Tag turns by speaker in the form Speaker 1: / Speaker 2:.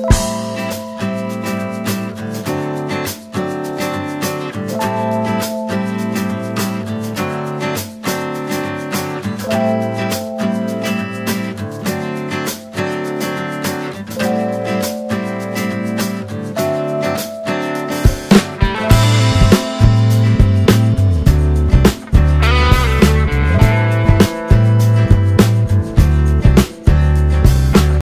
Speaker 1: Bye.